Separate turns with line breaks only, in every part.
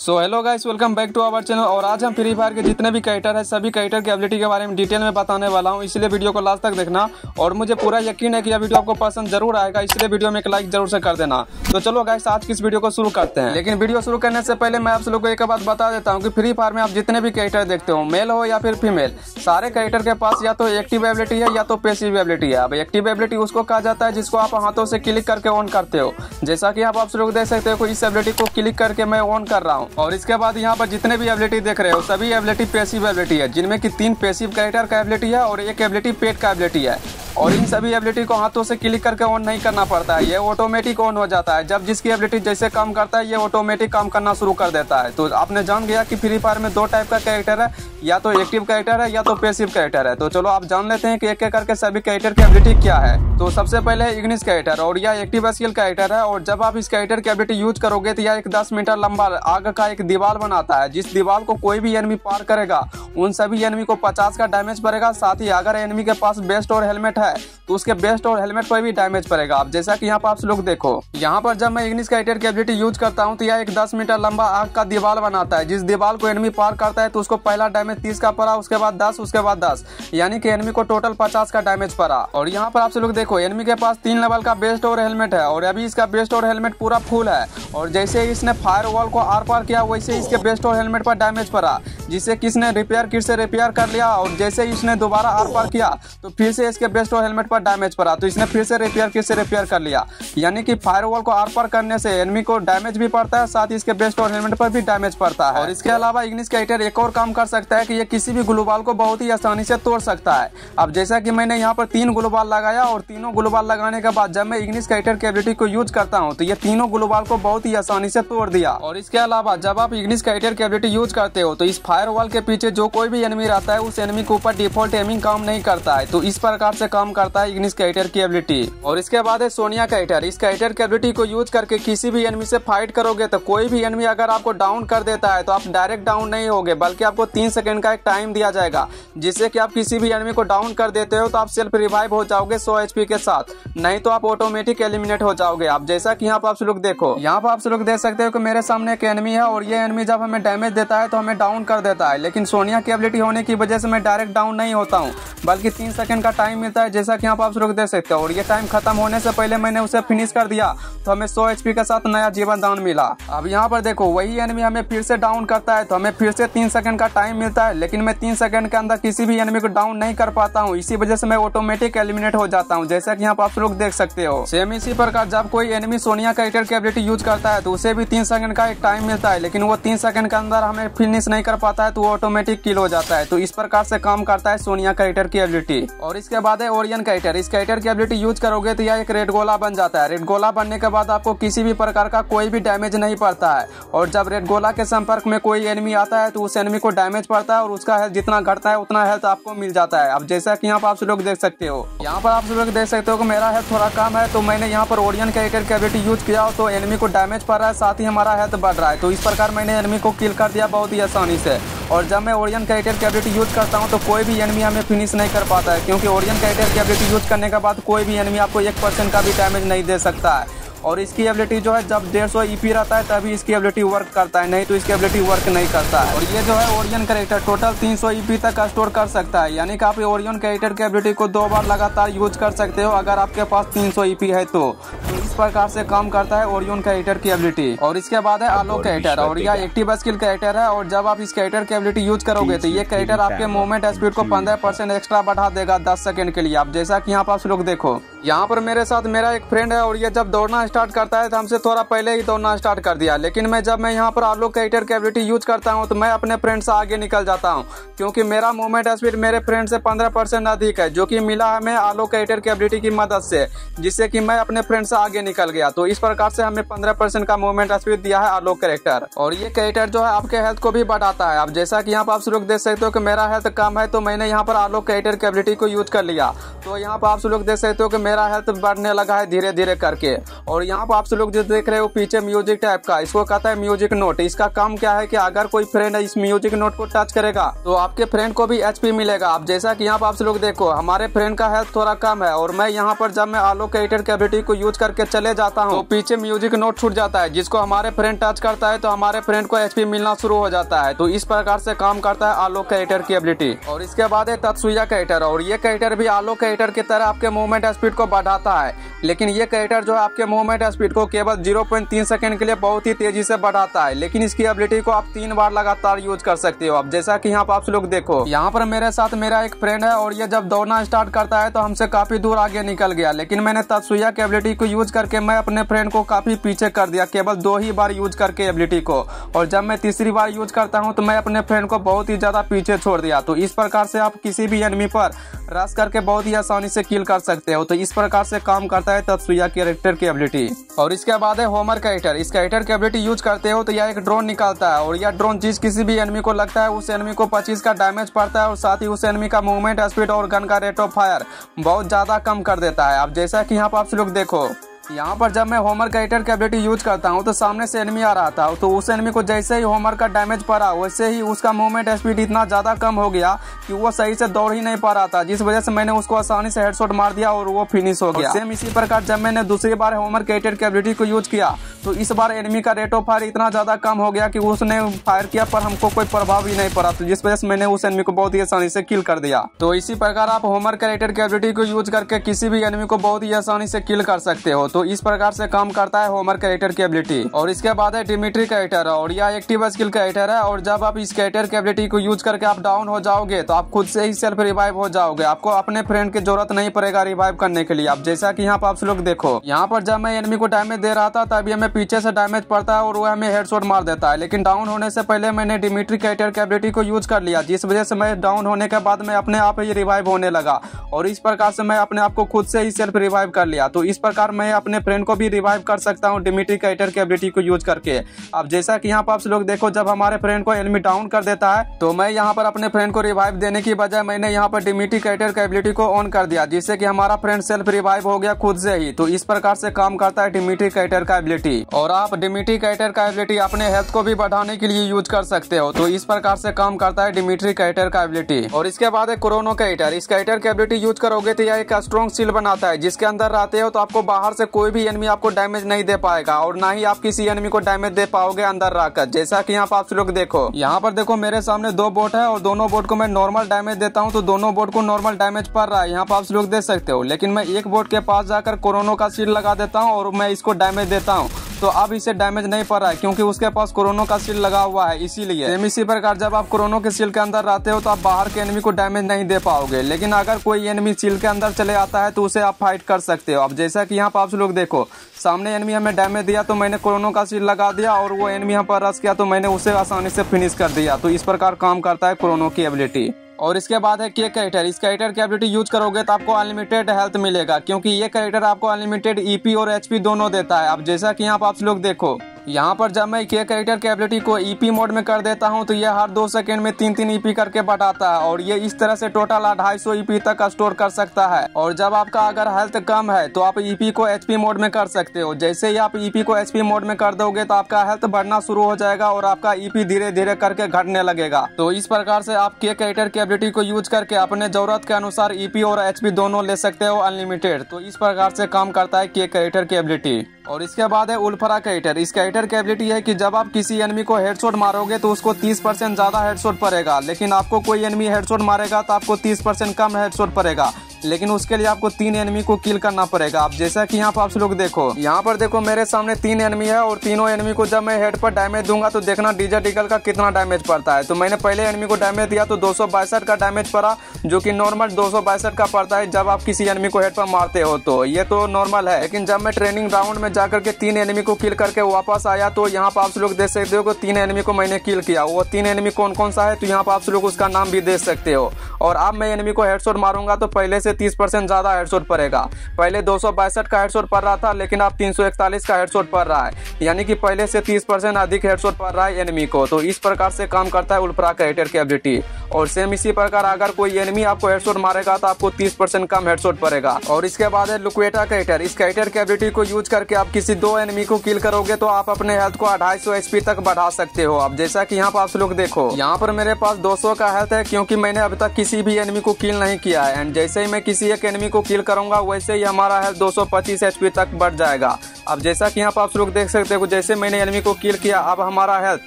So hello guys welcome back to our channel और आज हम फ्री फायर के जितने भी कैरेक्टर है, सभी कैरेक्टर की एबिलिटी के बारे में डिटेल में बताने वाला हूँ। इसलिए वीडियो को लास्ट तक देखना और मुझे पूरा यकीन है कि यह वीडियो आपको पसंद ज़रूर आएगा, इसलिए वीडियो में एक लाइक ज़रूर से कर देना। तो चलो गाइस आज की इस वीडियो को शुरू करते हैं। लेकिन वीडियो शुरू करने से पहले मैं आप लोग को एक बात बता देता हूँ कि फ्री फायर में आप जितने भी कैरेक्टर देखते हो मेल हो या फिर फीमेल सारे कैरेक्टर के पास या तो एक्टिव एबिलिटी है या तो पेसिव एबिलिटी है। अब एक्टिव एबिलिटी उसको कहा जाता है जिसको आप हाथों से क्लिक करके ऑन करते हो। जैसा कि आप लोग देख सकते हो इस एबिलिटी को क्लिक करके मैं ऑन कर रहा हूँ। और इसके बाद यहाँ पर जितने भी एबिलिटी देख रहे हो, सभी एबिलिटी पेसिव एबिलिटी है, जिनमें की तीन पेसिव कैरेक्टर का एबिलिटी है और एक एबिलिटी पेट का एबिलिटी है। और इन सभी एबिलिटी को हाथों से क्लिक करके ऑन नहीं करना पड़ता है, ये ऑटोमेटिक ऑन हो जाता है। जब जिसकी एबिलिटी जैसे काम करता है, ये ऑटोमेटिक काम करना शुरू कर देता है। तो आपने जान गया कि फ्री फायर में दो टाइप का कैरेक्टर है, या तो एक्टिव कैरेक्टर है, या तो पेसिव कैरेक्टर है। तो चलो आप जान लेते हैं कि एक एक करके सभी कैरेक्टर की एबिलिटी क्या है। तो सबसे पहले है इग्निस कैरेक्टर और यह एक्टिव स्किल कैरेक्टर है और जब आप इस कैरेक्टर की एबिलिटी यूज़ करोगे तो यह एक दस मीटर लंबा आग का एक दीवार बनाता है, जिस दीवार को कोई भी एनमी पार करेगा, उन सभी एनमी को पचास का डैमेज पड़ेगा साथ ही अगर एनमी के पास बेस्ट और हेलमेट है तो उसके बेस्ट और हेलमेट पर भी डैमेज पड़ेगा आप जैसा कि यहाँ पर आप लोग देखो, यहाँ पर जब मैं इग्निस की एबिलिटी यूज़ करता हूँ तो यह एक दस मीटर लंबा आग का दीवार बनाता है, जिस दीवार को एनमी पार करता है तो उसको पहला डैमेज तीस का पड़ा, उसके बाद दस, उसके बाद दस, यानी कि एनमी को टोटल पचास का डैमेज पड़ा। और यहाँ पर आप लोग देखो एनमी के पास तीन लेवल का बेस्ट और हेलमेट है, और अभी इसका बेस्ट और हेलमेट पूरा फुल है, और जैसे इसने फायर वॉल को आर पार किया वैसे इसके बेस्ट और हेलमेट पर डैमेज पड़ा जिसे किसने रिपेयर किट से रिपेयर कर लिया और जैसे ही इसने दोबारा आर पार किया तो फिर से इसके बेस्ट और हेलमेट पर डैमेज पड़ा तो इसने फिर से रिपेयर किट से रिपेयर कर लिया। यानी कि फायर वॉल को आर पार करने से एनमी को डैमेज भी पड़ता है साथ ही इसके बेस्ट और हेलमेट पर भी डैमेज पड़ता है। और इसके अलावा इग्निस कैटर एक और काम कर सकता है कि ये किसी भी ग्लोबाल को बहुत ही आसानी से तोड़ सकता है। अब जैसा कि मैंने यहाँ पर तीन ग्लोबाल लगाया और तीनों ग्लोबाल लगाने के बाद जब मैं इग्निस कैटर की एबिलिटी को यूज़ करता हूँ तो ये तीनों ग्लोबाल को बहुत ही आसानी से तोड़ दिया। और इसके अलावा जब आप इग्निस कैटर की एबिलिटी यूज़ करते हो तो इस फायर वॉल के पीछे जो कोई भी एनमी रहता है, उस एनमी के ऊपर डिफ़ॉल्ट एमिंग काम नहीं करता है। तो इस प्रकार से काम करता है इग्निस की एबिलिटी और इसके बाद है सोनिया कैटर इस कैटर की एबिलिटी को यूज़ करके किसी भी एनमी से फाइट करोगे तो कोई भी एनमी अगर आपको डाउन कर देता है तो आप डायरेक्ट डाउन नहीं होगे, बल्कि आपको तीन सेकंड का एक टाइम दिया जाएगा, जिससे कि आप किसी भी एनमी को डाउन कर देते हो तो आप सेल्फ रिवाइव हो जाओगे सौ एचपी के साथ। नहीं तो आप ऑटोमेटिक एलिमिनेट हो जाओगे। आप जैसा कि यहाँ पर आप लोग देखो, यहाँ पर आप लोग देख सकते हो कि मेरे सामने एक एनमी है और ये एनमी जब हमें डैमेज देता है तो हमें डाउन कर देता है। लेकिन सोनिया की एबिलिटी होने की वजह से मैं डायरेक्ट डाउन नहीं होता हूँ, बल्कि तीन सेकंड का टाइम मिलता है, जैसा कि पर आप लोग देख सकते हो। और ये टाइम खत्म होने से पहले मैंने उसे फिनिश कर दिया तो हमें सौ एचपी के साथ नया जीवन दान मिला। अब यहाँ पर देखो, वही एनिमी हमें फिर से डाउन करता है तो हमें फिर से तीन सेकंड का टाइम मिलता है, लेकिन मैं तीन सेकंड के अंदर किसी भी एनमी को डाउन नहीं कर पाता हूँ। इसी वजह से मैं ऑटोमेटिक एलिमिनेट हो जाता हूँ, जैसा कि पर आप लोग देख सकते हो। सेम इसी प्रकार जब कोई एनिमी सोनिया कैरेक्टर की एबिलिटी यूज़ करता है तो उसे भी तीन सेकंड का एक टाइम मिलता है। लेकिन वो तीन सेकंड के अंदर हमें फिनिश नहीं कर पाता है तो वो ऑटोमेटिक किल हो जाता है। तो इस प्रकार से काम करता है सोनिया कैरेक्टर की एबिलिटी और इसके बाद है ओरियन कैरेक्टर इस कैरेक्टर की एबिलिटी यूज़ करोगे तो यह एक रेड गोला बन जाता है। रेड गोला बनने के बाद आपको किसी भी प्रकार का कोई भी डैमेज नहीं पड़ता है। और जब रेड गोला के संपर्क में कोई एनिमी आता है तो उस एनिमी को डैमेज पड़ता है और उसका हेल्थ जितना घटता है, उतना हेल्थ आपको मिल जाता है। अब जैसा कि यहाँ पर आप लोग देख सकते हो। यहाँ पर आप लोग देख सकते हो कि मेरा हेल्थ थोड़ा कम है तो मैंने यहाँ पर ओरियन कैरेक्टर की एबिलिटी यूज़ किया तो एनिमी को डैमेज पड़ रहा है, साथ ही हमारा हेल्थ बढ़ रहा है। तो इस प्रकार मैंने एनमी को किल कर दिया बहुत ही आसानी से। और जब मैं ओरियन कैरेक्टर की एबिलिटी यूज़ करता हूँ तो कोई भी एनमी हमें फिनिश नहीं कर पाता है, क्योंकि ओरियन कैरेक्टर की एबिलिटी यूज़ करने के बाद कोई भी एनमी आपको एक परसेंट का भी डैमेज नहीं दे सकता है। और इसकी एबिलिटी जो है जब डेढ़ सौ ईपी रहता है तभी इसकी एबिलिटी वर्क करता है। नहीं तो इसकी एबिलिटी वर्क नहीं करता है। और ये जो है ओरियन कैरेक्टर टोटल तीन सौ ईपी तक स्टोर कर सकता है। यानी कि आप ओरियन कैरेक्टर की एबिलिटी को दो बार लगातार यूज़ कर सकते हो अगर आपके पास तीन सौ ईपी है तो। इस प्रकार से काम करता है ओरियन कैरेक्टर की एबिलिटी और इसके बाद है आलो कैरेक्टर और यह एक्टिव स्किल कैरेक्टर है और जब आप इस कैरेक्टर की एबिलिटी यूज़ करोगे तो ये कैरेक्टर आपके मूवमेंट स्पीड को पंद्रह परसेंट एक्स्ट्रा बढ़ा देगा दस सेकंड के लिए। आप जैसा कि यहाँ पर आप लोग देखो। यहाँ पर मेरे साथ मेरा एक फ्रेंड है और ये जब दौड़ना स्टार्ट करता है तो हमसे थोड़ा पहले ही दौड़ना स्टार्ट कर दिया। लेकिन मैं जब मैं यहाँ पर आलो कैरेक्टर की एबिलिटी यूज़ करता हूँ तो मैं अपने फ्रेंड से आगे निकल जाता हूँ। क्योंकि मेरा मूवमेंट स्पीड मेरे फ्रेंड से पंद्रह परसेंट अधिक है, जो कि मिला हमें आलो कैरेक्टर की एबिलिटी की मदद से, जिससे कि मैं अपने फ्रेंड से आगे निकल गया। तो इस प्रकार से हमें पंद्रह परसेंट का मूवमेंट स्पीड दिया है आलो कैरेक्टर और ये कैरेक्टर जो है, आपके हेल्थ को भी बढ़ाता है। अब जैसा कि यहाँ पर आप लोग देख सकते हो कि मेरा हेल्थ कम है तो मैंने यहाँ पर आलो कैरेक्टर कैबिलिटी को यूज़ कर लिया। तो यहाँ पर आप लोग देख सकते हो कि मेरा हेल्थ बढ़ने लगा है धीरे धीरे करके। और यहाँ पर आप लोग जो देख रहे हो, पीछे म्यूज़िक टाइप का। इसको कहता है म्यूज़िक नोट इसका काम क्या है कि अगर कोई फ्रेंड इस म्यूज़िक नोट को टच करेगा तो आपके फ्रेंड को भी एचपी मिलेगा। आप जैसा कि यहाँ पर आप लोग देखो, हमारे फ्रेंड का हेल्थ थोड़ा कम है और मैं यहाँ पर जब मैं आलो कैरेक्टर की यूज़ करके चले जाता हूँ तो पीछे म्यूज़िक नोट छूट जाता है। जिसको हमारे फ्रेंड टच करता है तो हमारे फ्रेंड को एचपी मिलना शुरू हो जाता है। तो इस प्रकार से काम करता है आलोक कैरेक्टर की एबिलिटी और इसके बाद है तत्सुया कैरेक्टर और ये कैरेक्टर भी आलोक कैरेक्टर की तरह आपके मूवमेंट स्पीड को बढ़ाता है। लेकिन ये कैरेक्टर जो है आपके मूवमेंट स्पीड को केवल 0.3 सेकंड के लिए बहुत ही तेज़ी से बढ़ाता है, लेकिन इसकी एबिलिटी को आप तीन बार लगातार यूज़ कर सकते हो। अब जैसा कि यहाँ पर आप लोग देखो, यहाँ पर मेरे साथ मेरा एक फ्रेंड है और ये जब दौड़ना स्टार्ट करता है तो हमसे काफ़ी दूर आगे निकल गया, लेकिन मैंने तत्सुया की एबिलिटी को यूज़ करके मैं अपने फ्रेंड को काफ़ी पीछे कर दिया, केवल दो ही बार यूज़ करके एबिलिटी को। और जब मैं तीसरी बार यूज़ करता हूँ तो मैं अपने फ्रेंड को बहुत ही ज़्यादा पीछे छोड़ दिया। तो इस प्रकार से आप किसी भी एनमी पर रस करके बहुत ही आसानी से किल कर सकते हो। तो इस प्रकार से काम करता है तत्सुया कैरेक्टर की एबिलिटी और इसके बाद है होमर कैरेक्टर इस कैरेक्टर की एबिलिटी यूज़ करते हो तो यह एक ड्रोन निकालता है और यह ड्रोन जिस किसी भी एनमी को लगता है, उस एनमी को पच्चीस का डैमेज पड़ता है और साथ ही उस एनमी का मूवमेंट स्पीड और गन का रेट ऑफ़ फायर बहुत ज़्यादा कम कर देता है। अब जैसा की यहाँ पर आप लोग देखो यहाँ पर जब मैं होमर की एबिलिटी यूज़ करता हूँ तो सामने से एनमी आ रहा था। तो उस एनमी को जैसे ही होमर का डैमेज पड़ा, वैसे ही उसका मूवमेंट स्पीड इतना ज़्यादा कम हो गया कि वो सही से दौड़ ही नहीं पा रहा था, जिस वजह से मैंने उसको आसानी से हेडशॉट मार दिया और वो फिनिश हो गया। सेम इसी प्रकार जब मैंने दूसरी बार होमर की एबिलिटी को यूज़ किया तो इस बार एनमी का रेट ऑफ़ फायर इतना ज़्यादा कम हो गया कि उसने फायर किया, पर हमको कोई प्रभाव ही नहीं पड़ा तो जिस वजह से मैंने उस एनमी को बहुत ही आसानी से किल कर दिया। तो इसी प्रकार आप होमर की एबिलिटी को यूज़ करके किसी भी एनमी को बहुत ही आसानी से किल कर सकते हो। तो इस प्रकार से काम करता है होमर कैरेक्टर की एबिलिटी और इसके बाद है डिमिट्री कैरेक्टर और यह एक्टिव स्किल कैरेक्टर है। और जब आप इस कैरेक्टर की एबिलिटी को यूज़ करके आप डाउन हो जाओगे तो आप खुद से ही सेल्फ रिवाइव हो जाओगे। आपको अपने फ्रेंड की ज़रूरत नहीं पड़ेगा रिवाइव करने के लिए। आप जैसा की यहाँ पर आप लोग देखो, यहाँ पर जब मैं एनिमी को डैमेज दे रहा था तभी हमें पीछे से डैमेज पड़ता है और वो हमें हेडशॉट मार देता है। लेकिन डाउन होने से पहले मैंने डिमिट्री कैरेक्टर की एबिलिटी को यूज़ कर लिया, जिस वजह से मैं डाउन होने के बाद मैं अपने आप ही रिवाइव होने लगा। और इस प्रकार से मैं अपने आप को खुद से ही सेल्फ रिवाइव कर लिया। तो इस प्रकार मैं फ्रेंड को भी रिवाइव कर सकता हूँ डिमिट्री कैरेक्टर की एबिलिटी को यूज़ करके। अब जैसा कि यहाँ पर आप लोग देखो, जब हमारे फ्रेंड को एनिमी डाउन कर देता है तो मैं यहाँ पर अपने फ्रेंड को रिवाइव देने की बजाय मैंने यहाँ पर डिमिट्री कैरेक्टर की एबिलिटी को ऑन कर दिया, जिससे कि हमारा फ्रेंड सेल्फ रिवाइव हो गया खुद से ही। तो इस प्रकार से काम करता है डिमिट्री कैरेक्टर का एबिलिटी और आप डिमिट्री कैरेक्टर का एबिलिटी अपने हेल्थ को भी बढ़ाने के लिए यूज़ कर सकते हो। तो इस प्रकार से काम करता है डिमिट्री कैटर का एबिलिटी और इसके बाद है कोरोनो कैरेक्टर इस कैरेक्टर की एबिलिटी यूज़ करोगे तो यह एक स्ट्रॉन्ग सील बनाता है, जिसके अंदर रहते हो तो आपको बाहर से कोई भी एनमी आपको डैमेज नहीं दे पाएगा और ना ही आप किसी एनमी को डैमेज दे पाओगे अंदर रहकर जैसा कि यहाँ पर आप लोग देखो, यहाँ पर देखो मेरे सामने दो बोट है और दोनों बोट को मैं नॉर्मल डैमेज देता हूँ तो दोनों बोट को नॉर्मल डैमेज पड़ रहा है। यहाँ पर आप लोग देख सकते हो, लेकिन मैं एक बोट के पास जाकर कोरोना का सीट लगा देता हूँ और मैं इसको डैमेज देता हूँ। तो अब इसे डैमेज नहीं पड़ रहा है, क्योंकि उसके पास कोरोना का सील लगा हुआ है, इसीलिए। इसी प्रकार जब आप कोरोना के सील के अंदर रहते हो तो आप बाहर के एनिमी को डैमेज नहीं दे पाओगे। लेकिन अगर कोई एनिमी सील के अंदर चले आता है तो उसे आप फाइट कर सकते हो। अब जैसा कि यहाँ पर आप लोग देखो, सामने एनिमी हमें डैमेज दिया तो मैंने कोरोना का सील लगा दिया, और वो एनिमी यहाँ पर रस किया तो मैंने उसे आसानी से फिनिश कर दिया। तो इस प्रकार काम करता है कोरोना की एबिलिटी और इसके बाद है के कैरेक्टर इस कैरेक्टर की एबिलिटी यूज़ करोगे तो आपको अनलिमिटेड हेल्थ मिलेगा, क्योंकि ये कैरेक्टर आपको अनलिमिटेड ईपी और एचपी दोनों देता है। आप जैसा कि यहाँ आप लोग देखो यहाँ पर जब मैं के कैरेक्टर की एबिलिटी को ईपी मोड में कर देता हूँ तो ये हर दो सेकंड में तीन तीन ईपी करके बटाता है और ये इस तरह से टोटल ढाई सौ ईपी तक स्टोर कर सकता है। और जब आपका अगर हेल्थ कम है तो आप ईपी को एचपी मोड में कर सकते हो। जैसे ही आप ईपी को एचपी मोड में कर दोगे तो आपका हेल्थ बढ़ना शुरू हो जाएगा और आपका ईपी धीरे धीरे करके घटने लगेगा। तो इस प्रकार से आप के कैरेक्टर की एबिलिटी को यूज़ करके अपने ज़रूरत के अनुसार ईपी और एचपी दोनों ले सकते हो अनलिमिटेड तो इस प्रकार से काम करता है के कैरेक्टर की एबिलिटी और इसके बाद है उल्फरा कैरेक्टर इस कैरेक्टर की एबिलिटी है कि जब आप किसी एनमी को हेडशॉट मारोगे तो उसको 30 परसेंट ज़्यादा हेडशॉट पड़ेगा। लेकिन आपको कोई एनमी हेडशॉट मारेगा तो आपको 30 परसेंट कम हेडशॉट पड़ेगा। लेकिन उसके लिए आपको तीन एनमी को किल करना पड़ेगा। आप जैसा कि यहाँ पर आप लोग देखो, यहाँ पर देखो मेरे सामने तीन एनमी है और तीनों एनमी को जब मैं हेड पर डैमेज दूँगा तो देखना डीजर डिगल का कितना डैमेज पड़ता है। तो मैंने पहले एनमी को डैमेज दिया तो दो सौ बासठ का डैमेज पड़ा, जो की नॉर्मल दो सौ बासठ का पड़ता है जब आप किसी एनमी को हेड पर मारते हो तो। ये तो नॉर्मल है, लेकिन जब मैं ट्रेनिंग राउंड में जाकर के तीन एनिमी को किल करके वापस आया तो यहाँ पर आप लोग देख सकते हो तीन एनिमी को मैंने किल किया। वो तीन एनिमी कौन कौन सा है तो यहाँ पर आप लोग उसका नाम भी देख सकते हो। और अब मैं एनिमी को हेडशॉट मारूँगा तो पहले से तीस ज़्यादा का हेडशॉट पड़ेगा। पहले दो का हेडशॉट पड़ रहा था, लेकिन अब तीन का हेडशॉट पड़ रहा है। यानी कि पहले से तीस अधिक हेडशॉट पड़ रहा है एनिमी को। तो इस प्रकार से काम करता है उल्फरा कैरेक्टर की एबिलिटी और सेम इसी प्रकार अगर कोई एनिमी आपको हेडशॉट मारेगा तो आपको तीस परसेंट कम हेडशॉट पड़ेगा। और इसके बाद है लुक्वेटा कैरेक्टर इस कैरेक्टर की एबिलिटी को यूज़ करके आप किसी दो एनिमी को किल करोगे तो आप अपने हेल्थ को अढ़ाई सौ एचपी तक बढ़ा सकते हो। अब जैसा कि यहाँ पर आप लोग देखो, यहाँ पर मेरे पास 200 का हेल्थ है क्योंकि मैंने अभी तक किसी भी एनिमी को किल नहीं किया है। एंड जैसे ही मैं किसी एक एनिमी को किल करूँगा, वैसे ही हमारा हेल्थ 225 एचपी तक बढ़ जाएगा। अब जैसा कि यहाँ पर आप लोग देख सकते हो, जैसे मैंने एनिमी को किल किया, अब हमारा हेल्थ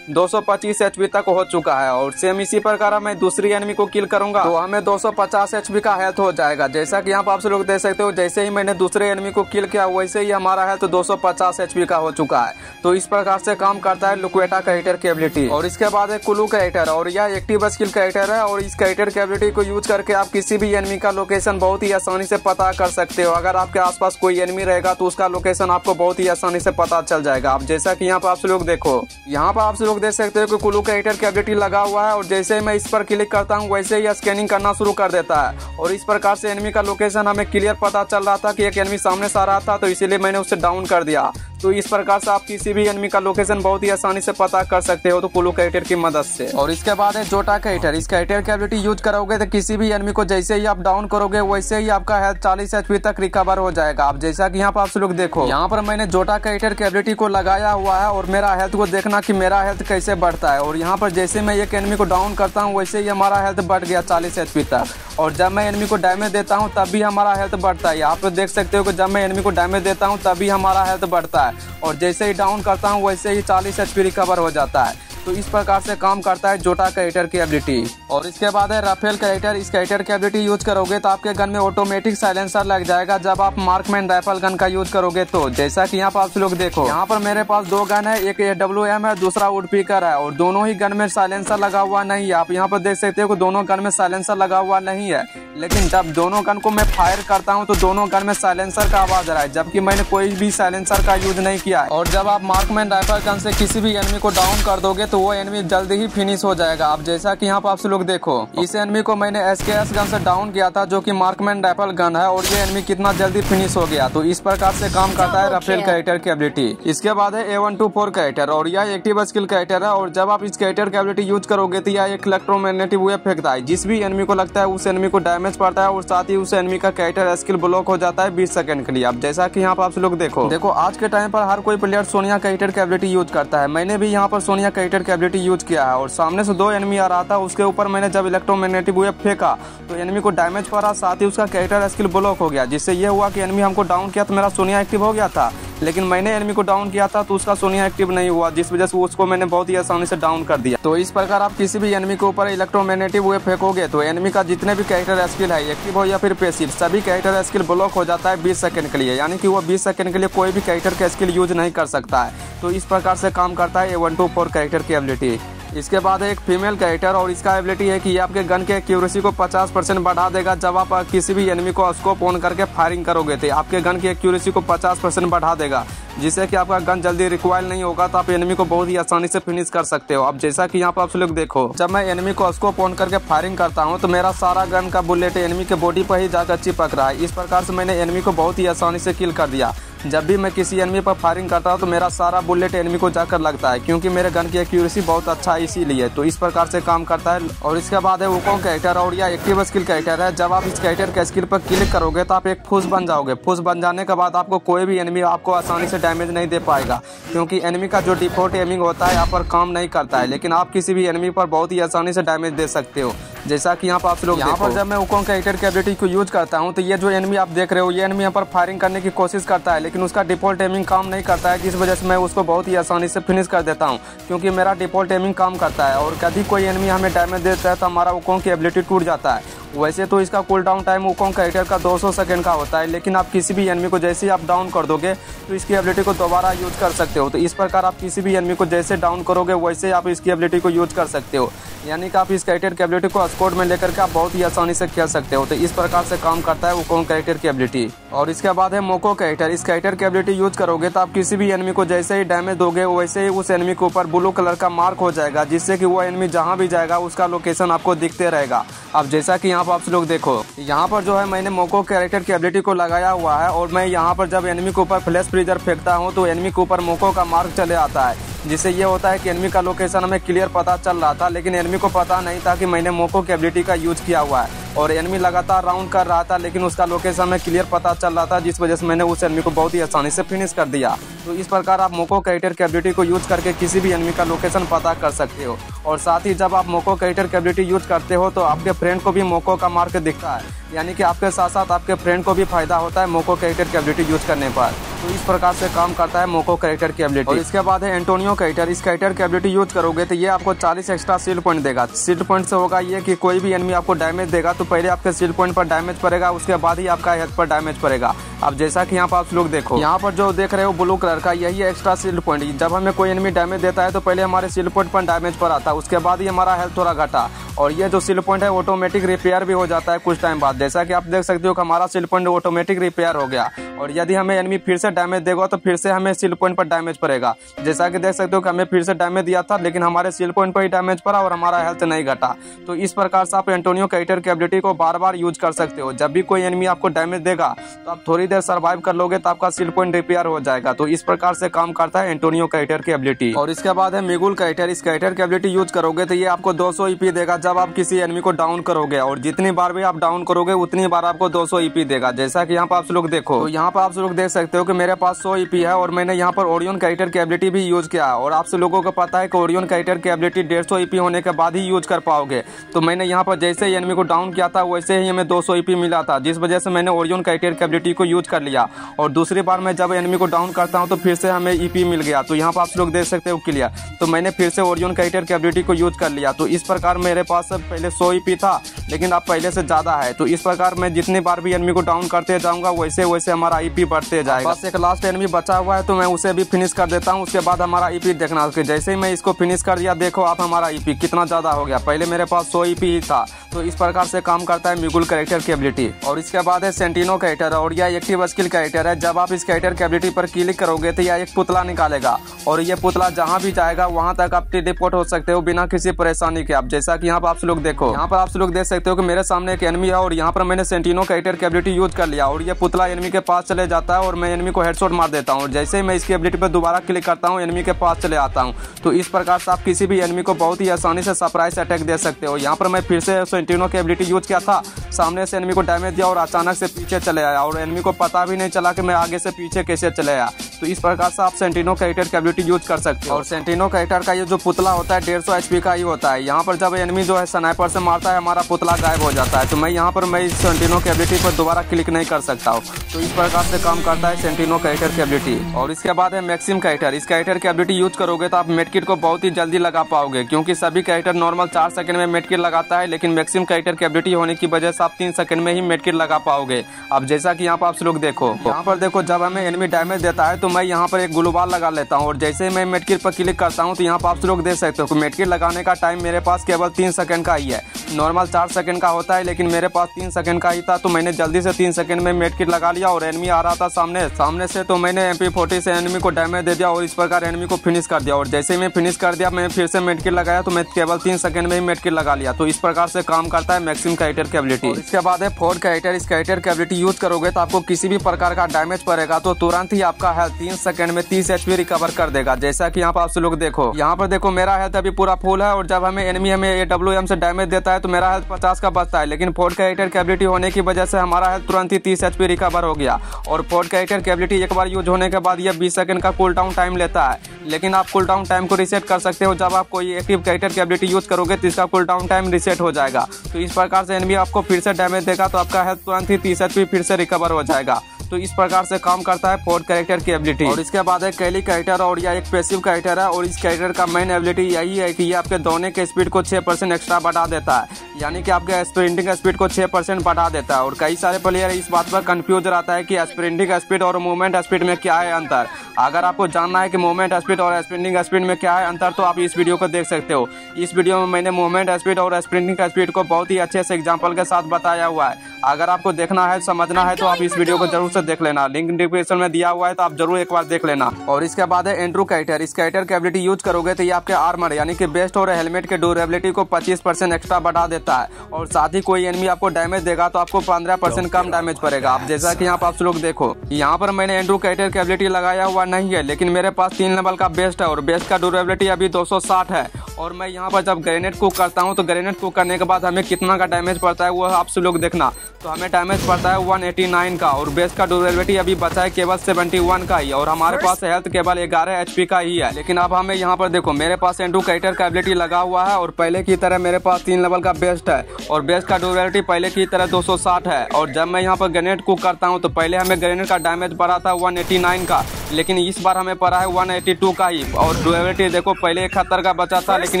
225 एचपी तक हो चुका है और सेम इसी प्रकार मैं दूसरी एनिमी को किल करूँगा। तो हमें 250 एचपी का हेल्थ हो जाएगा। जैसा कि यहाँ पर आप लोग देख सकते हो, जैसे ही मैंने दूसरे एनिमी को किल किया, वैसे ही हमारा हेल्थ 250 एचपी का हो चुका है। तो इस प्रकार से काम करता है लुक्वेटा कैरेक्टर की एबिलिटी और इसके बाद है कुलू कैरेक्टर और यह एक्टिव स्किल कैरेक्टर है और इस कैरेक्टर की एबिलिटी को यूज़ करके आप किसी भी एनिमी का लोकेशन बहुत ही आसानी से पता कर सकते हो। अगर आपके आसपास कोई एनिमी रहेगा तो उसका लोकेशन आपको बहुत ही आसानी से पता चल जाएगा। अब जैसा की यहाँ पर आप लोग देखो, यहाँ पर आप लोग देख सकते हो कि कुलू कैरेक्टर की अपडेट लगा हुआ है और जैसे ही मैं इस पर क्लिक करता हूँ, वैसे ही स्कैनिंग करना शुरू कर देता है। और इस प्रकार से एनमी का लोकेशन हमें क्लियर पता चल रहा था कि एक एनमी सामने से आ रहा था तो इसीलिए मैंने उसे डाउन कर दिया। तो इस प्रकार से आप किसी भी एनमी का लोकेशन बहुत ही आसानी से पता कर सकते हो तो कुलू कैरेक्टर की मदद से। और इसके बाद है जोटा कैरेक्टर इस कैरेक्टर की एबिलिटी यूज़ करोगे तो किसी भी एनमी को जैसे ही आप डाउन करोगे, वैसे ही आपका हेल्थ चालीस एचपी तक रिकवर हो जाएगा। आप जैसा की यहाँ पर आप लोग देखो, यहाँ पर मैंने जोटा कैरेक्टर की एबिलिटी को लगाया हुआ है और मेरा हेल्थ को देखना की मेरा हेल्थ कैसे बढ़ता है। और यहाँ पर जैसे मैं एक एनमी को डाउन करता हूँ, वैसे ही हमारा हेल्थ बढ़ गया चालीस एचपी तक। और जब मैं एनमी को डैमेज देता हूँ, तब भी हमारा हेल्थ बढ़ता है। आप देख सकते हो कि जब मैं एनमी को डैमेज देता हूँ, तभी हमारा हेल्थ बढ़ता है और जैसे ही डाउन करता हूँ, वैसे ही चालीस एच रिकवर हो जाता है। तो इस प्रकार से काम करता है जोटा कैरेक्टर की एबिलिटी और इसके बाद है राफेल कैरेक्टर इस कैरेक्टर की एबिलिटी यूज़ करोगे तो आपके गन में ऑटोमेटिक साइलेंसर लग जाएगा। जब आप मार्कमैन राइफल गन का यूज़ करोगे तो जैसा कि यहाँ पर आप लोग देखो। यहाँ पर मेरे पास दो गन है, एक डब्ल्यू एम है, दूसरा वुड पीकर है। और दोनों ही गन में साइलेंसर लगा हुआ नहीं है। आप यहाँ पर देख सकते हो दोनों गन में साइलेंसर लगा हुआ नहीं है। लेकिन जब दोनों गन को मैं फायर करता हूँ तो दोनों गन में साइलेंसर का आवाज़ आ रहा है। जबकि मैंने कोई भी साइलेंसर का यूज़ नहीं किया है। और जब आप मार्कमैन राइफल गन से किसी भी एनिमी को डाउन कर दोगे तो वो एनमी जल्दी ही फिनिश हो जाएगा। अब जैसा कि यहाँ पर आप लोग देखो इस एनमी को मैंने एस के एस गन से डाउन किया था जो कि मार्कमैन राइफल गन है और ये एनिमी कितना जल्दी फिनिश हो गया। तो इस प्रकार से काम करता है रफेल कैरेक्टर की एबिलिटी इसके बाद है A one two four character और यह एक्टिव स्किल कैरेक्टर है और जब आप इस कैरेक्टर की एबिलिटी यूज़ करोगे तो यह एक इलेक्ट्रोमैग्नेटिक वेव फेंकता है। जिस भी एनमी को लगता है उस एनमी को डैमेज पड़ता है और साथ ही उस एनमी का कैरेक्टर स्किल ब्लॉक हो जाता है बीस सेकंड के लिए। अब जैसा की यहाँ पर आप लोग देखो देखो आज के टाइम पर हर कोई प्लेयर सोनिया कैरेक्टर की एबिलिटी यूज़ करता है। मैंने भी यहाँ पर सोनिया कैरेक्टर की एबिलिटी यूज़ किया है और सामने से दो एनमी आ रहा था, उसके ऊपर मैंने जब इलेक्ट्रोमैग्नेटिक वेव फेंका तो एनमी को डैमेज पड़ा साथ ही उसका कैरेक्टर स्किल ब्लॉक हो गया, जिससे यह हुआ कि एनमी हमको डाउन किया तो मेरा सोनिया एक्टिव हो गया था। लेकिन मैंने एनमी को डाउन किया था तो उसका सोनिया एक्टिव नहीं हुआ, जिस वजह से उसको मैंने बहुत ही आसानी से डाउन कर दिया। तो इस प्रकार आप किसी भी एनमी के ऊपर इलेक्ट्रोमैग्नेटिक वे फेंकोगे तो एनमी का जितने भी कैरेक्टर स्किल है एक्टिव हो या फिर पेसिव सभी कैरेक्टर स्किल ब्लॉक हो जाता है बीस सेकंड के लिए। यानी कि वो बीस सेकंड के लिए कोई भी कैरेक्टर का स्किल यूज़ नहीं कर सकता है। तो इस प्रकार से काम करता है A one two four character की एबिलिटी इसके बाद एक फीमेल कैरेक्टर और इसका एबिलिटी है कि ये आपके गन के एक्यूरेसी को 50 परसेंट बढ़ा देगा। जब आप किसी भी एनिमी को स्कोप ऑन करके फायरिंग करोगे तो आपके गन की एक्यूरेसी को 50 परसेंट बढ़ा देगा, जिससे कि आपका गन जल्दी रिक्वायर नहीं होगा तो आप एनिमी को बहुत ही आसानी से फिनिश कर सकते हो। अब जैसा कि यहाँ पर आप लोग देखो, जब मैं एनिमी को स्कोप ऑन करके फायरिंग करता हूँ तो मेरा सारा गन का बुलेट एनिमी के बॉडी पर ही जाकर चिपक रहा है। इस प्रकार से मैंने एनिमी को बहुत ही आसानी से किल कर दिया। जब भी मैं किसी एनमी पर फायरिंग करता हूँ तो मेरा सारा बुलेट एनमी को जाकर लगता है, क्योंकि मेरे गन की एक्यूरेसी बहुत अच्छा है इसीलिए। तो इस प्रकार से काम करता है, और इसके बाद है वुकोंग कैरेक्टर और यह एक्टिव स्किल कैरेक्टर है। जब आप इस कैरेक्टर के स्किल पर क्लिक करोगे तो आप एक फूस बन जाओगे। फूस बन जाने के बाद आपको कोई भी एनमी आपको आसानी से डैमेज नहीं दे पाएगा, क्योंकि एनमी का जो डिफ़ॉल्ट एमिंग होता है, यहाँ पर काम नहीं करता है। लेकिन आप किसी भी एनमी पर बहुत ही आसानी से डैमेज दे सकते हो। जैसा कि यहाँ पर आप लोग यहाँ पर जब मैं उकोंग के की कैबिलिटी को यूज़ करता हूँ तो ये जो एनमी आप देख रहे हो ये एनमी यहाँ पर फायरिंग करने की कोशिश करता है लेकिन उसका डिफ़ॉल्ट एमिंग काम नहीं करता है जिस वजह से मैं उसको बहुत ही आसानी से फिनिश कर देता हूँ क्योंकि मेरा डिफ़ॉल्ट एमिंग काम करता है और कभी कोई एनमी हमें डैमेज देता है तो हमारा उकोंग की एबिलिटी टूट जाता है। वैसे तो इसका cool down time Wukong character का 200 सेकंड का होता है, लेकिन आप किसी भी एनमी को जैसे ही आप डाउन कर दोगे तो इसकी एबिलिटी को दोबारा यूज़ कर सकते हो। तो इस प्रकार आप किसी भी एनमी को जैसे डाउन करोगे, वैसे ही आप इसकी एबिलिटी को यूज़ कर सकते हो। यानी कि आप इस कैरेक्टर की एबिलिटी को स्कोर में लेकर के आप बहुत ही आसानी से खेल सकते हो। तो इस प्रकार से काम करता है उकोंग कैरेक्टर की एबिलिटी और इसके बाद है मोको कैरेक्टर इस कैरेक्टर की एबिलिटी यूज़ करोगे तो आप किसी भी एनमी को जैसे ही डैमेज दोगे, वैसे ही उस एनमी के ऊपर ब्लू कलर का मार्क हो जाएगा, जिससे कि वो एनमी जहाँ भी जाएगा, उसका लोकेशन आपको दिखते रहेगा। अब जैसा कि यहाँ पर आप लोग देखो। यहाँ पर जो है मैंने मोको कैरेक्टर की एबिलिटी को लगाया हुआ है और मैं यहाँ पर जब एनिमी के ऊपर फ्लैश फ्रीजर फेंकता हूँ तो एनिमी के ऊपर मोको का मार्क चले आता है। जिससे ये होता है कि एनमी का लोकेशन हमें क्लियर पता चल रहा था, लेकिन एनमी को पता नहीं था कि मैंने मोको की एबिलिटी का यूज़ किया हुआ है। और एनमी लगातार राउंड कर रहा था, लेकिन उसका लोकेशन हमें क्लियर पता चल रहा था, जिस वजह से मैंने उस एनमी को बहुत ही आसानी से फिनिश कर दिया। तो इस प्रकार आप मोको कैरेक्टर की एबिलिटी को यूज़ करके किसी भी एनमी का लोकेशन पता कर सकते हो। और साथ ही जब आप मोको कैरेक्टर की एबिलिटी यूज़ करते हो तो आपके फ्रेंड को भी मोको का मार्क दिखता है। यानी कि आपके साथ साथ आपके फ्रेंड को भी फ़ायदा होता है मोको कैरेक्टर की एबिलिटी यूज़ करने पर। तो इस प्रकार से काम करता है मोको कैरेक्टर की एबिलिटी इसके बाद है एंटोनियो कैरेक्टर इस कैरेक्टर की एबिलिटी यूज़ करोगे तो ये आपको 40 एक्स्ट्रा सील पॉइंट देगा। सील पॉइंट से होगा ये कि कोई भी एनमी आपको डैमेज देगा तो पहले आपके सील पॉइंट पर डैमेज पड़ेगा, उसके बाद ही आपका हेल्थ पर डैमेज पड़ेगा। अब जैसा कि यहाँ पर आप लोग देखो, यहाँ पर जो देख रहे हो ब्लू कलर का, यही एक्स्ट्रा सील पॉइंट जब हमें कोई एनिमी डैमेज देता है तो पहले हमारे सील पॉइंट पर डैमेज पर आता है। उसके बाद ही हमारा हेल्थ थोड़ा घटा। और ये जो सील पॉइंट है ऑटोमेटिक रिपेयर भी हो जाता है कुछ टाइम बाद। जैसा कि आप देख सकते हो कि हमारा सील पॉइंट ऑटोमेटिक रिपेयर हो गया। और यदि हमें एनिमी फिर से डैमेज देगा तो फिर से हमें सील पॉइंट पर डैमेज पड़ेगा। जैसा कि देख सकते हो कि हमें फिर से डैमेज दिया था, लेकिन हमारे सील पॉइंट पर ही डैमेज पड़ा और हमारा हेल्थ नहीं घटा। तो इस प्रकार से आप एंटोनियो कैटर की एबिलिटी को बार बार यूज़ कर सकते हो। जब भी कोई एनिमी आपको डैमेज देगा तो आप थोड़ी देर सर्वाइव कर लोगे तो आपका सील पॉइंट रिपेयर हो जाएगा। तो इस प्रकार से काम करता है एंटोनियो कैटर की एबिलिटी और इसके बाद है मिगुल कैटर इस कैटर की एबिलिटी यूज़ करोगे तो ये आपको दो सौ e देगा जब आप किसी एनमी को डाउन करोगे। और जितनी बार भी आप डाउन करोगे, उतनी बार आपको 200 ईपी e देगा। जैसा की यहाँ पर आप लोग देखो तो यहाँ पर आप लोग देख सकते हो की मेरे पास सौ ईपी e है और मैंने यहाँ पर ओरियन कैटर की एबिलिटी भी यूज़ किया और आपसे लोगों को पता है कि ओरियन कैरेक्टर की एबिलिटी डेढ़ सौ ईपी होने के बाद ही यूज़ कर पाओगे। तो मैंने यहाँ पर जैसे ही एनमी को डाउन किया था, वैसे ही हमें दो सौ ईपी मिला था, जिस वजह से मैंने ओरियन कैटर की एबिलिटी को यूज़ कर लिया। और दूसरी बार मैं जब एनिमी को डाउन करता हूँ तो फिर से हमें ईपी मिल गया। तो यहाँ पर आप लोग देख सकते हो क्लियर तो मैंने फिर से ओरियन कैरेक्टर की एबिलिटी को यूज़ कर लिया। तो इस प्रकार मेरे पास पहले सौ ईपी था, लेकिन अब पहले से ज़्यादा है। तो इस प्रकार मैं जितनी बार भी एनमी को डाउन करते जाऊँगा, वैसे वैसे हमारा ईपी बढ़ते जाएगा। बस एक लास्ट एनमी बचा हुआ है तो मैं उसे भी फिनिश कर देता हूँ। उसके बाद हमारा ईपी देखना। जैसे ही मैं इसको फिनिश कर दिया, देखो आप हमारा ईपी कितना ज़्यादा हो गया। पहले मेरे पास सौ ही था। तो इस प्रकार से काम करता है म्यूगुल कैरेक्टर की एबिलिटी और इसके बाद है सेंटिनो कैरेक्टर और यह एक्टिव स्किल कैरेक्टर है। जब आप इस कैरेक्टर की एबिलिटी पर क्लिक करोगे तो यह एक पुतला निकालेगा। और ये पुतला जहाँ भी जाएगा, वहाँ तक आप टेलीपोर्ट हो सकते हो बिना किसी परेशानी के। आप जैसा कि यहाँ पर आप लोग देखो, यहाँ पर आप लोग देख सकते हो कि मेरे सामने एक एनमी है और यहाँ पर मैंने सेंटिनो कैरेक्टर की एबिलिटी यूज़ कर लिया। और ये पुतला एनमी के पास चले जाता है और मैं एनमी को हेडशॉट मार देता हूँ। जैसे ही मैं इसकी एबिलिटी पर दोबारा क्लिक करता हूँ एनमी के पास चले आता हूँ। तो इस प्रकार से आप किसी भी एनमी को बहुत ही आसानी से सरप्राइज़ अटैक दे सकते हो। यहाँ पर मैं फिर से सेंटिनो की एबिलिटी यूज़ किया था। सामने से एनमी को डैमेज दिया और अचानक से पीछे चले आया और एनमी को पता भी नहीं चला कि मैं आगे से पीछे कैसे चले आया तो इस प्रकार से आप सेंटिनो कैरेक्टर की एबिलिटी यूज़ कर सकते हो। और सेंटिनो कैरेक्टर का ये जो पुतला होता है, डेढ़ सौ का ही होता है। यहाँ पर जब एनमी जो है स्नाइपर से मारता है, हमारा पुतला गायब हो जाता है। तो मैं यहाँ पर मैं इस सेंटिनो की एबिलिटी पर दोबारा क्लिक नहीं कर सकता हूँ। तो इस प्रकार से काम करता है सेंटिनो कैरेक्टर की एबिलिटी और इसके बाद है मैक्सिम कैरेक्टर इस कैरेक्टर की एबिलिटी यूज़ करोगे तो आप मेडकिट को बहुत ही जल्दी लगा पाओगे, क्योंकि सभी कैरेक्टर नॉर्मल चार सेकंड में मेडकिट लगाता है, लेकिन मैक्सिम कैरेक्टर की एबिलिटी होने की वजह से आप तीन सेकंड में ही मेडकिट लगा पाओगे। अब जैसा कि यहाँ पर आप लोग देखो। यहाँ पर देखो, जब हमें एनिमी डैमेज देता है तो मैं यहाँ पर एक ग्लू बाल लगा लेता हूँ। और जैसे मैं मेटकिट पर क्लिक करता हूँ तो यहाँ पर आप लोग देख सकते हो मेटकिट लगाने का टाइम मेरे पास केवल तीन सेकंड का ही है। नॉर्मल चार सेकंड का होता है, लेकिन मेरे पास तीन सेकंड का ही था तो मैंने जल्दी से तीन सेकंड में मेट किट लगा लिया और एनमी आ रहा था सामने। सामने से तो मैंने एम से एनमी को डैमेज दे दिया और इस प्रकार एनमी को फिनिश कर दिया। और जैसे ही मैं फिनिश कर दिया मैंने फिर से मेट किट लगाया तो मैं केवल तीन सेकंड में ही मेट किट लगा लिया। तो इस प्रकार से काम करता है मैक्सिम कैरेक्टर की एबिलिटी इसके बाद है फोर्थ कैरेक्टर इस कैरेक्टर की एबिलिटी यूज़ करोगे तो आपको किसी भी प्रकार का डैमेज पड़ेगा तो तुरंत ही आपका हेल्थ तीन सेकंड में तीस एच रिकवर कर देगा। जैसा की यहाँ पर आप लोग देखो। यहाँ पर देखो, मेरा हेल्थ अभी पूरा फुल है और जब हमें एनिमी हमें ए डब्ल्यू एम से डैमेज देता है तो मेरा हेल्थ पचास का बचता है। लेकिन फोर्ट कैरेक्टर की एबिलिटी होने की वजह से हमारा हेल्थ तुरंत ही तीस एच रिकवर हो गया। और फोर्ट कैरेक्टर की एबिलिटी एक बार यूज़ होने के बाद यह बीस सेकंड का कूल डाउन टाइम लेता है। लेकिन आप कूल डाउन टाइम को रिसेट कर सकते हो। जब आप कोई एक्टिव कैरेक्टर की एबिलिटी यूज़ करोगे तो इसका कूल डाउन टाइम रिसेट हो जाएगा। तो इस प्रकार से एनबी आपको फिर से डैमेज देगा तो आपका हेल्थ तुरंत ही तीस एच फिर से रिकवर हो जाएगा। तो इस प्रकार से काम करता है फोर्थ कैरेक्टर की एबिलिटी और इसके बाद है कैली कैरेक्टर और यह एक पेसिव कैरेक्टर है। और इस कैरेक्टर का मेन एबिलिटी यही है कि यह आपके दौड़ने के स्पीड को छह परसेंट एक्स्ट्रा बढ़ा देता है। यानी कि आपके स्प्रिंटिंग स्पीड को छह परसेंट बढ़ा देता है। और कई सारे प्लेयर इस बात पर कंफ्यूज रहता है कि स्प्रिंटिंग स्पीड और मूवमेंट स्पीड में क्या है अंतर। अगर आपको जानना है कि मूवमेंट स्पीड और स्प्रिंटिंग स्पीड में क्या है अंतर तो आप इस वीडियो को देख सकते हो। इस वीडियो में मैंने मूवमेंट स्पीड और स्प्रिंटिंग स्पीड को बहुत ही अच्छे से एग्ज़ाम्पल के साथ बताया हुआ है। अगर आपको देखना है, समझना है तो आप इस वीडियो को ज़रूर से देख लेना। लिंक डिस्क्रिप्शन में दिया हुआ है तो आप ज़रूर एक बार देख लेना। और इसके बाद है एंड्रू कैटर इस कैटर की एबिलिटी यूज़ करोगे तो ये आपके आर्मर यानी कि बेस्ट और हेलमेट के ड्यूरेबिलिटी को 25 परसेंट एक्स्ट्रा बढ़ा देता है। और साथ ही कोई एनमी आपको डैमेज देगा तो आपको 15 परसेंट कम डैमेज पड़ेगा। आप जैसा कि यहाँ पर आप लोग देखो यहाँ पर मैंने एंड्रू कैटर की एबिलिटी लगाया हुआ नहीं है लेकिन मेरे पास तीन लेवल का बेस्ट है और बेस्ट का ड्यूरेबिलिटी अभी दो है। और मैं यहाँ पर जब ग्रेनेड कुक करता हूँ तो ग्रेनेड कुक करने के बाद हमें कितना का डैमेज पड़ता है वो आप सब लोग देखना। तो हमें डैमेज पड़ता है 189 का और बेस का ड्यूरेबिलिटी अभी बचा है केवल 71 का ही और हमारे पास हेल्थ केवल 11 एचपी का ही है। लेकिन अब हमें यहाँ पर देखो मेरे पास एंडू कैटर का एबिलिटी लगा हुआ है और पहले की तरह मेरे पास तीन लेवल का बेस्ट है और बेस्ट का ड्यूरेबिलिटी पहले की तरह 260 है। और जब मैं यहाँ पर ग्रेनेड कुक करता हूँ तो पहले हमें ग्रेनेड का डैमेज पड़ा था 189 का लेकिन इस बार हमें पड़ा है 182 का ही। और ड्यूरेबिलिटी देखो पहले इकहत्तर का बचा था लेकिन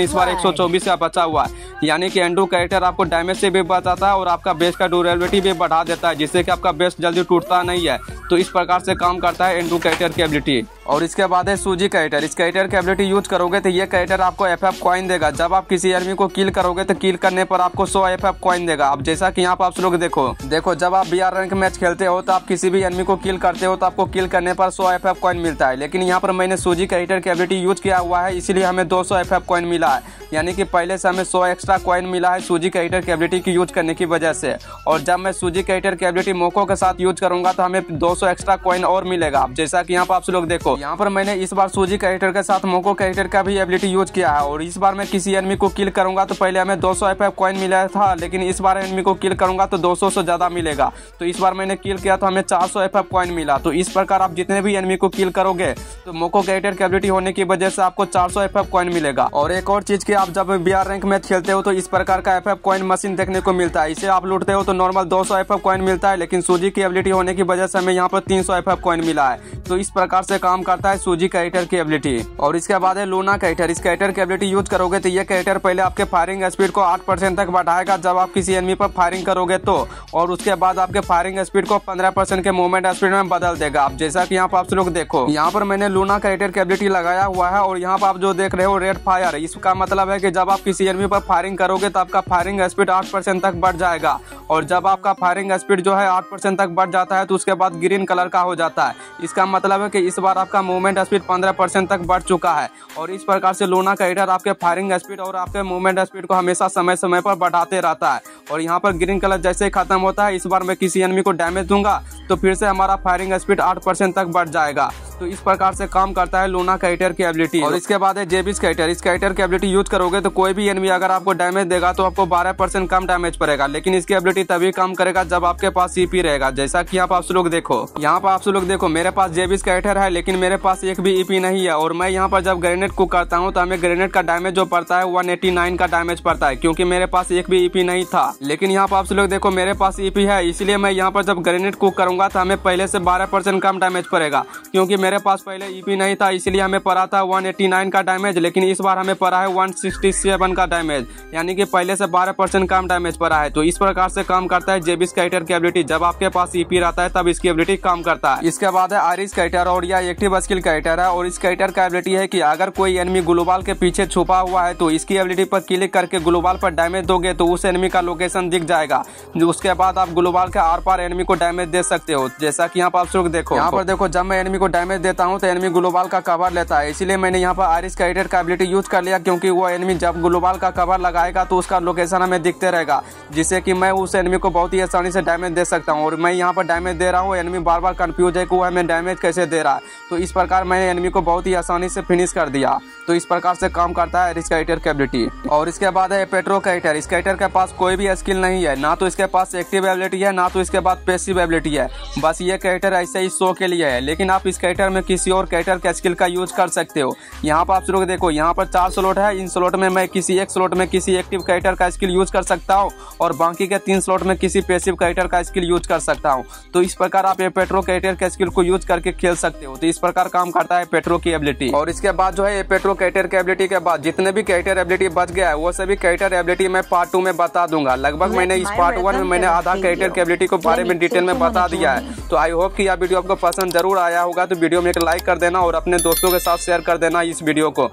इस बार 124 का बचा हुआ है। यानी कि एंडू कैरेक्टर आपको डैमेज से भी बचाता है और आपका बेस का ड्यूरेबिलिटी भी बढ़ा देता है जिससे कि आपका बेस जल्दी टूटता नहीं है। तो इस प्रकार से काम करता है एंडू कैरेक्टर की एबिलिटी। और इसके बाद है सूजी कैरेक्टर। इस कैरेक्टर की एबिलिटी यूज़ करोगे तो ये कैरेक्टर आपको एफ़ एफ़ कॉइन देगा। जब आप किसी एनिमी को किल करोगे तो किल करने पर आपको सौ एफ़ एफ़ कॉइन देगा। अब जैसा कि यहाँ पर आप लोग देखो देखो, जब आप बी आर रैंक मैच खेलते हो तो आप किसी भी एनिमी को किल करते हो तो आपको किल करने पर सौ एफ़ एफ़ कॉइन मिलता है। लेकिन यहाँ पर मैंने सूजी कैरेक्टर की एबिलिटी यूज़ किया हुआ है, इसीलिए हमें दो सौ एफ़ एफ़ कॉइन मिला है। यानी कि पहले से हमें सौ एक्स्ट्रा कॉइन मिला है सूजी कैरेक्टर की एबिलिटी की यूज़ करने की वजह से। और जब मैं सूजी कैरेक्टर की एबिलिटी मोको के साथ यूज़ करूँगा तो हमें दो सौ एक्स्ट्रा कॉइन और मिलेगा। जैसा कि यहाँ पर आप लोग देखो, यहाँ पर मैंने इस बार सूजी का कैरेक्टर के साथ मोको कैरेक्टर का भी एबिलिटी यूज़ किया है। और इस बार मैं किसी एनमी को किल करूँगा तो पहले हमें दो सौ एफ़ कॉइन मिला था, लेकिन इस बार एनमी को किल करूँगा तो दो से ज़्यादा मिलेगा। तो इस बार मैंने किल किया तो हमें चार सौ एफ़ कॉइन मिला। तो इस प्रकार आप जितने भी एनमी को किल करोगे तो मोको कैरेक्टर की एबिलिटी होने की वजह से आपको चार सौ एफ़ कॉइन मिलेगा। और एक और चीज़ की आप जब बी आर रैंक मैच खेलते हो तो इस प्रकार का एफ़ कॉइन मशीन देखने को मिलता है। इसे आप लूटते हो तो नॉर्मल दो सौ एफ़ एफ़ कॉइन मिलता है, लेकिन सूजी की एबिलिटी होने की वजह से हमें यहाँ पर तीन सौ एफ़ कॉइन मिला है। तो इस प्रकार से काम करता है सूजी कैरेक्टर की एबिलिटी और इसके बाद है लूना कैरेक्टर इस कैरेक्टर की एबिलिटी यूज़ करोगे तो ये कैरेक्टर पहले आपके फायरिंग स्पीड को आठ परसेंट तक बढ़ाएगा। जब आप किसी एनमी पर फायरिंग करोगे तो और उसके बाद आपके फायरिंग स्पीड को पंद्रह परसेंट के मूवमेंट स्पीड में बदल देगा। आप जैसा की यहाँ पर आप लोग देखो, यहाँ पर मैंने लूना कैरेक्टर की एबिलिटी लगाया हुआ है, और यहाँ पर आप जो देख रहे हो रेड फायर इसका मतलब है की जब आप किसी एनमी पर फायरिंग करोगे तो आपका फायरिंग स्पीड आठ तक बढ़ जाएगा, और जब आपका फायरिंग स्पीड जो है आठ परसेंट तक बढ़ जाता है तो उसके बाद ग्रीन कलर का हो जाता है। इसका मतलब है कि इस बार आपका मूवमेंट स्पीड पंद्रह परसेंट तक बढ़ चुका है, और इस प्रकार से लोना का एडर आपके फायरिंग स्पीड और आपके मूवमेंट स्पीड को हमेशा समय समय पर बढ़ाते रहता है। और यहाँ पर ग्रीन कलर जैसे ही खत्म होता है, इस बार मैं किसी एनमी को डैमेज दूँगा तो फिर से हमारा फायरिंग स्पीड आठ परसेंट तक बढ़ जाएगा। तो इस प्रकार से काम करता है लोना कैटर की एबिलिटी और इसके बाद है जेबिस कैटर इस कैटर की एबिलिटी यूज़ करोगे तो कोई भी एनमी अगर आपको डैमेज देगा तो आपको बारह परसेंट कम डैमेज पड़ेगा। लेकिन इसकी एबिलिटी तभी काम करेगा जब आपके पास ईपी रहेगा। जैसा की आप लोग देखो, यहाँ पर आप लोग देखो, मेरे पास जेबिस कैटर है, लेकिन मेरे पास एक भी ईपी नहीं है। और मैं यहाँ पर जब ग्रेनेड कुक करता हूँ तो हमें ग्रेनेड का डैमेज जो पड़ता है वन का डैमेज पड़ता है, क्योंकि मेरे पास एक भी ईपी नहीं था। लेकिन यहाँ पर आप लोग देखो, मेरे पास ईपी है, इसलिए मैं यहाँ पर जब ग्रेनेड कुक करूँगा तो हमें पहले से बारह परसेंट कम डैमेज पड़ेगा। क्योंकि मेरे पास पहले ईपी नहीं था, इसलिए हमें पड़ा था 189 का डैमेज लेकिन इस बार हमें पड़ा है 167 का डैमेज यानी कि पहले से 12 परसेंट कम डैमेज पड़ा है। तो इस प्रकार से काम करता है जेबिस कैटर की एबिलिटी जब आपके पास ईपी रहता है, तब इसकी एबिलिटी काम करता है। इसके बाद है आरिस कैटर और यह एक्टिव स्किल कैटर है, और इस कैटर का एबिलिटी है की अगर कोई एनमी ग्लोबाल के पीछे छुपा हुआ है तो इसकी एबिलिटी पर क्लिक करके ग्लोबाल पर डैमेज दोगे तो उस एनमी का लोकेशन दिख जाएगा। उसके बाद आप ग्लोबाल के आर पार एनमी को डैमेज दे सकते हो। जैसा की यहाँ पर आप देखो। यहाँ पर देखो, जब मैं एनिमी को डैमेज देता हूँ तो एनिमी ग्लोबाल का कवर लेता है। इसीलिए मैंने यहाँ पर आरिस का एडिट का यूज़ कर लिया, क्योंकि वो एनिमी जब ग्लोबल का कवर लगाएगा तो उसका लोकेशन हमें दिखते रहेगा। जिससे कि मैं उस एनमी को बहुत ही आसानी से डैमेज दे सकता हूँ। और मैं यहाँ पर डैमेज दे रहा हूँ। एनमी बार बार कंफ्यूज है कि वो हमें डैमेज कैसे दे रहा है। तो इस प्रकार मैंने एनमी को बहुत ही आसानी से फिनिश कर दिया। तो इस प्रकार से काम करता है रिस्काइटर की एबिलिटी और इसके बाद है पेट्रो कैटर इस कैटर के पास कोई भी स्किल नहीं है। ना तो इसके पास एक्टिव एबिलिटी है, ना तो इसके पास पेसिव एबिलिटी है। बस ये कैटर ऐसे ही शो के लिए है। लेकिन आप इस कैटर में किसी और कैटर के स्किल का यूज़ कर सकते हो। यहाँ पर आप लोग देखो, यहाँ पर चार स्लॉट है। इन स्लॉट में मैं किसी एक स्लॉट में किसी एक्टिव कैरेक्टर का स्किल यूज़ कर सकता हूँ और बाकी के तीन स्लॉट में किसी पेसिव कैरेक्टर का स्किल यूज़ कर सकता हूँ। तो इस प्रकार आप ये पेट्रो कैरेक्टर के स्किल को यूज़ करके खेल सकते हो। तो इस प्रकार काम करता है पेट्रो की एबिलिटी और इसके बाद जो है ये पेट्रो कैरेक्टर की एबिलिटी के बाद जितने भी कैरेक्टर एबिलिटी बच गया है, वो सभी कैरेक्टर एबिलिटी मैं पार्ट टू में बता दूँगा। लगभग मैंने इस पार्ट वन में मैंने आधा कैरेक्टर कैबिलिटी के को बारे में डिटेल में बता दिया है। तो आई होप कि यह वीडियो आपको पसंद ज़रूर आया होगा तो वीडियो में एक लाइक कर देना और अपने दोस्तों के साथ शेयर कर देना इस वीडियो को।